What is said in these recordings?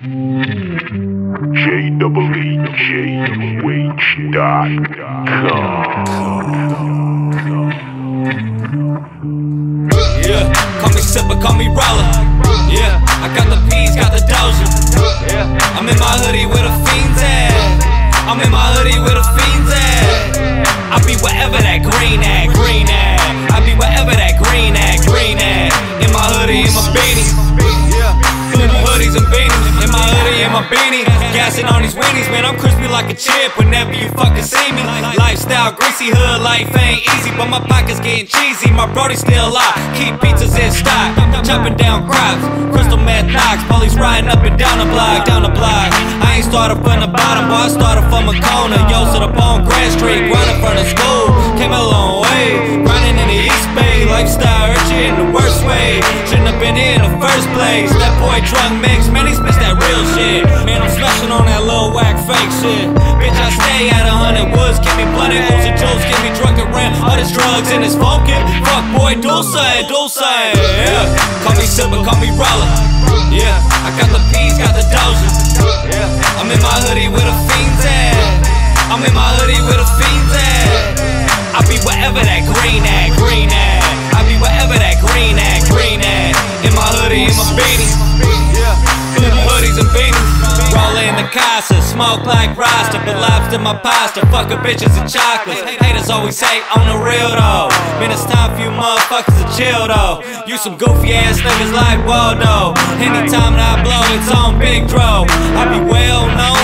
J double E J H dot com. Yeah, call me sipper, call me roller. Yeah, I got the peas, got the doja. Yeah, I'm in my hoodie with a fiends at. I'm in my hoodie with a fiends at. I be wherever that green at, green at. I be wherever that green at, green at. In my hoodie, in my beanie. Beanie. Gassing on these weenies, man. I'm crispy like a chip whenever you fucking see me. Lifestyle, greasy hood life ain't easy, but my pockets getting cheesy. My brody still alive. Keep pizzas in stock. Chopping down crops. Crystal meth knocks. Police riding up and down the block, down the block. I ain't started from the bottom, boy. I started from a corner. Yo, sit up on Grand Street, in front of school. Came a long way. Grinding in the East Bay. Lifestyle urchin in the worst way. Been in the first place. That boy drunk mix, man, he spits that real shit. Man, I'm smashing on that little whack fake shit. Bitch, I stay at a hundred woods. Give me bloody ooze and juice. Give me drunk around. All this drugs and this funkin'. Fuck boy, Dulce, Dulce. Yeah. Call me sipper, call me roller. Smoke like Rasta, but lobster my pasta. Fuck a bitches and chocolates. Haters always say on the real though. Man, it's time for you motherfuckers to chill though. You some goofy ass niggas like Waldo. Anytime that I blow, it's on Big Dro. I be well known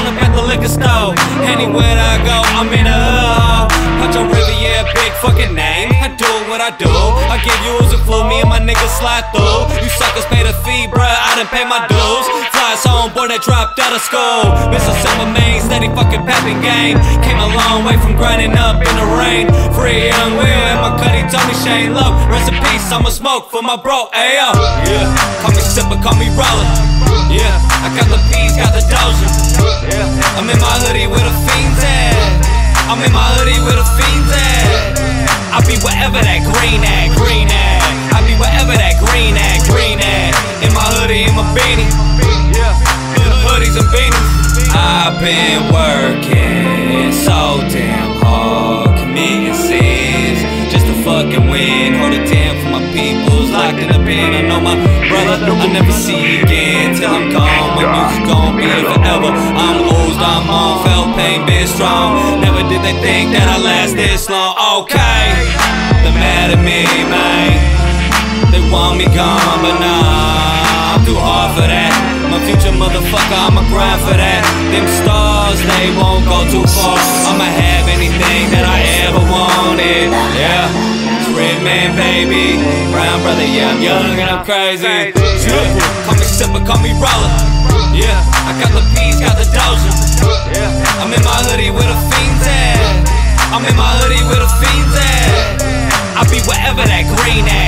do what I do. I give you a clue, me and my niggas slide through. You suckers pay the fee, bruh. I done pay my dues. Fly us home, boy, that dropped out of school. Mr. Silver Main, steady fucking pepping game. Came a long way from grinding up in the rain. Free young Will and my cutty Tony Shane Low. Rest in peace, I'ma smoke for my bro, ayo. Yeah, call me sipper, call me roller. Yeah, I got the peas, got the doja. Yeah, I'm in my hoodie with a fiends at. I'm in my wherever that green at, green at. I be wherever that green at, green at. In my hoodie, in my beanie. Yeah, in the hoodies and beanies. I've been working so damn hard, committing sins just to fucking win. Hold it down for my peoples locked in the pen. I know my brother I'll never see again till I'm gone. My music's gon' be here forever. I'm oozed, I'm on, felt pain, been strong. Never did they think that I last this long. Okay, they're mad at me, man. They want me gone, but nah, I'm too hard for that. My future motherfucker, I'ma grind for that. Them stars, they won't go too far. I'ma have anything that I ever wanted. Yeah, it's red man, baby. Brown brother, yeah, I'm young and I'm crazy. Yeah. Call me sipper, call me roller. Yeah, I got the peas, got the doja. Yeah, I'm in my hoodie with a fiend's ass. I'm in my ever that green ass.